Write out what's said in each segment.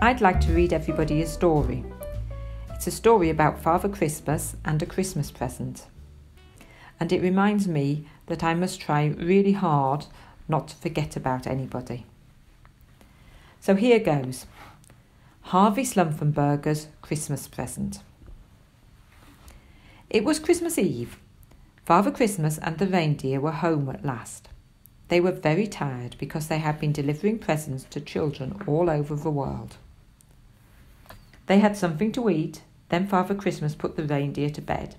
I'd like to read everybody a story. It's a story about Father Christmas and a Christmas present. And it reminds me that I must try really hard not to forget about anybody. So here goes Harvey Slumfenburger's Christmas present. It was Christmas Eve. Father Christmas and the reindeer were home at last. They were very tired because they had been delivering presents to children all over the world. They had something to eat, then Father Christmas put the reindeer to bed.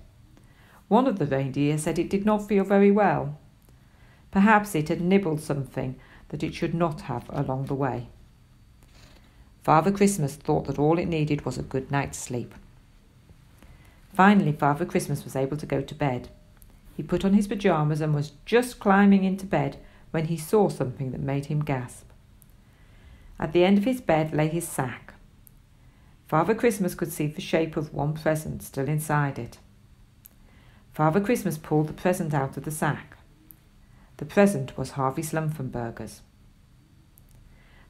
One of the reindeer said it did not feel very well. Perhaps it had nibbled something that it should not have along the way. Father Christmas thought that all it needed was a good night's sleep. Finally, Father Christmas was able to go to bed. He put on his pyjamas and was just climbing into bed when he saw something that made him gasp. At the end of his bed lay his sack. Father Christmas could see the shape of one present still inside it. Father Christmas pulled the present out of the sack. The present was Harvey Slumfenburger's.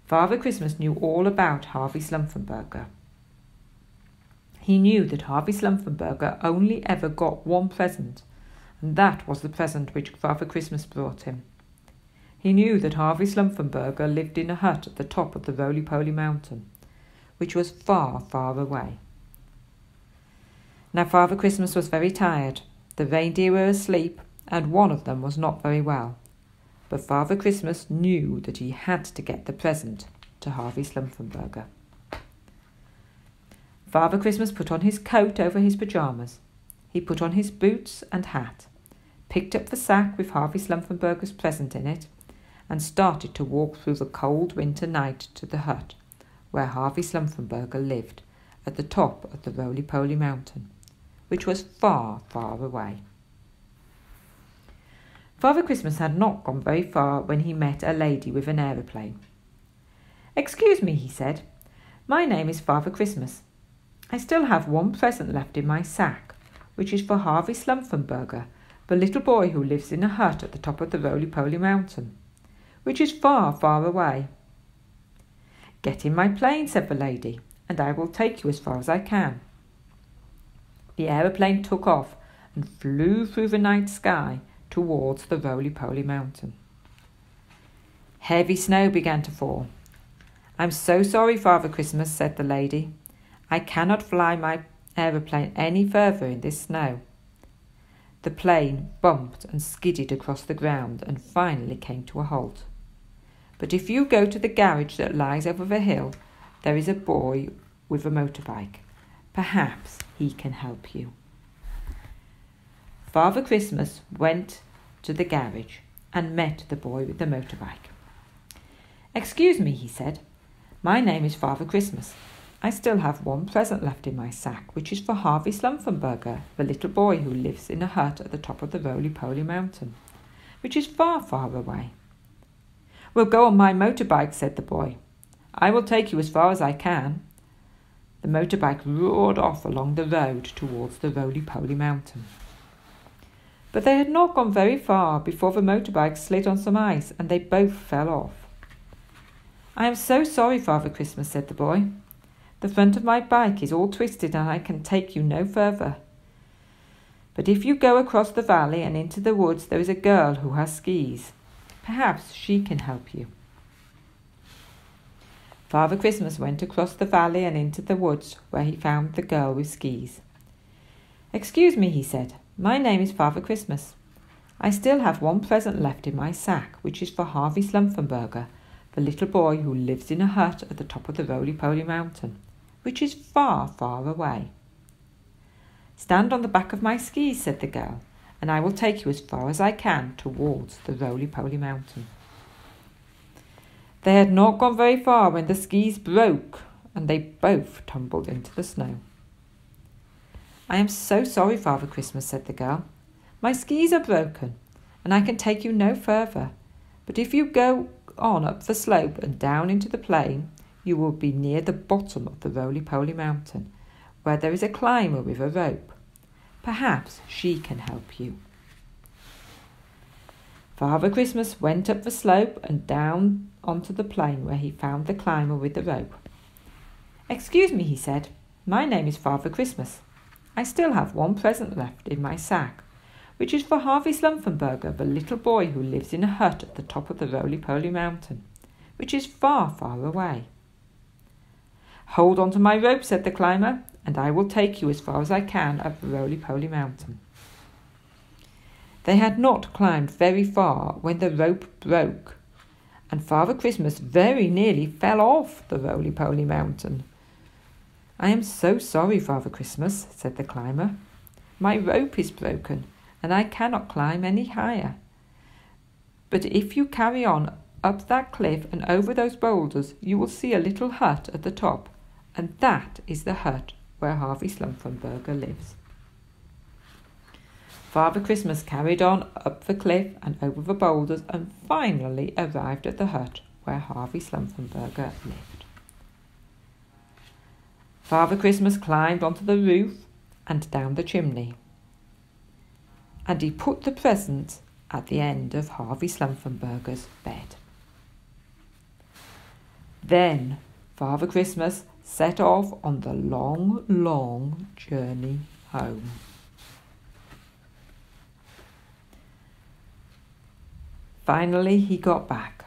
Father Christmas knew all about Harvey Slumfenburger. He knew that Harvey Slumfenburger only ever got one present, and that was the present which Father Christmas brought him. He knew that Harvey Slumfenburger lived in a hut at the top of the Roly Poly Mountain, which was far, far away. Now Father Christmas was very tired. The reindeer were asleep, and one of them was not very well. But Father Christmas knew that he had to get the present to Harvey Slumfenburger. Father Christmas put on his coat over his pyjamas. He put on his boots and hat, picked up the sack with Harvey Slumfenburger's present in it, and started to walk through the cold winter night to the hut where Harvey Slumfenburger lived at the top of the Roly Poly Mountain, which was far, far away. Father Christmas had not gone very far when he met a lady with an aeroplane. Excuse me, he said. My name is Father Christmas. I still have one present left in my sack, which is for Harvey Slumfenburger, the little boy who lives in a hut at the top of the Roly Poly Mountain, which is far, far away. Get in my plane, said the lady, and I will take you as far as I can. The aeroplane took off and flew through the night sky towards the roly poly mountain. Heavy snow began to fall. I'm so sorry, Father Christmas, said the lady. I cannot fly my aeroplane any further in this snow. The plane bumped and skidded across the ground and finally came to a halt. But if you go to the garage that lies over the hill, there is a boy with a motorbike. Perhaps he can help you. Father Christmas went to the garage and met the boy with the motorbike. Excuse me, he said. My name is Father Christmas. I still have one present left in my sack, which is for Harvey Slumfenburger, the little boy who lives in a hut at the top of the roly poly mountain, which is far, far away. We'll go on my motorbike, said the boy. I will take you as far as I can. The motorbike roared off along the road towards the roly poly mountain. But they had not gone very far before the motorbike slid on some ice and they both fell off. I am so sorry, Father Christmas, said the boy. The front of my bike is all twisted and I can take you no further. But if you go across the valley and into the woods, there is a girl who has skis. Perhaps she can help you. Father Christmas went across the valley and into the woods where he found the girl with skis. Excuse me, he said. My name is Father Christmas. I still have one present left in my sack, which is for Harvey Slumfenburger, the little boy who lives in a hut at the top of the roly poly mountain, which is far, far away. Stand on the back of my skis, said the girl, and I will take you as far as I can towards the roly poly mountain. They had not gone very far when the skis broke and they both tumbled into the snow. I am so sorry, Father Christmas, said the girl. My skis are broken and I can take you no further. But if you go on up the slope and down into the plain, you will be near the bottom of the roly poly mountain, where there is a climber with a rope. Perhaps she can help you. Father Christmas went up the slope and down onto the plain where he found the climber with the rope. Excuse me, he said. My name is Father Christmas. I still have one present left in my sack, which is for Harvey Slumfenburger, the little boy who lives in a hut at the top of the roly poly mountain, which is far, far away. Hold on to my rope, said the climber, and I will take you as far as I can up the roly poly mountain. They had not climbed very far when the rope broke, and Father Christmas very nearly fell off the roly poly mountain. I am so sorry, Father Christmas, said the climber. My rope is broken, and I cannot climb any higher. But if you carry on up that cliff and over those boulders, you will see a little hut at the top, and that is the hut where Harvey Slumfenburger lives. Father Christmas carried on up the cliff and over the boulders and finally arrived at the hut where Harvey Slumfenburger lived. Father Christmas climbed onto the roof and down the chimney. And he put the present at the end of Harvey Slumfenburger's bed. Then Father Christmas set off on the long, long journey home. Finally, he got back.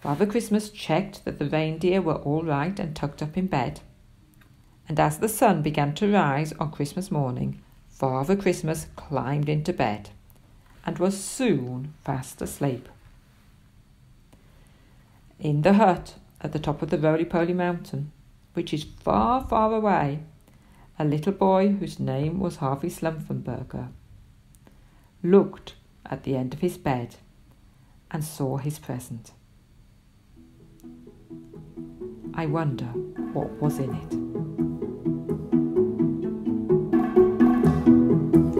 Father Christmas checked that the reindeer were all right and tucked up in bed and as the sun began to rise on Christmas morning, Father Christmas climbed into bed and was soon fast asleep. In the hut at the top of the roly poly mountain, which is far, far away, a little boy whose name was Harvey Slumfenburger looked at the end of his bed and saw his present. I wonder what was in it.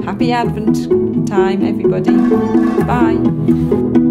Happy Advent time, everybody. Bye.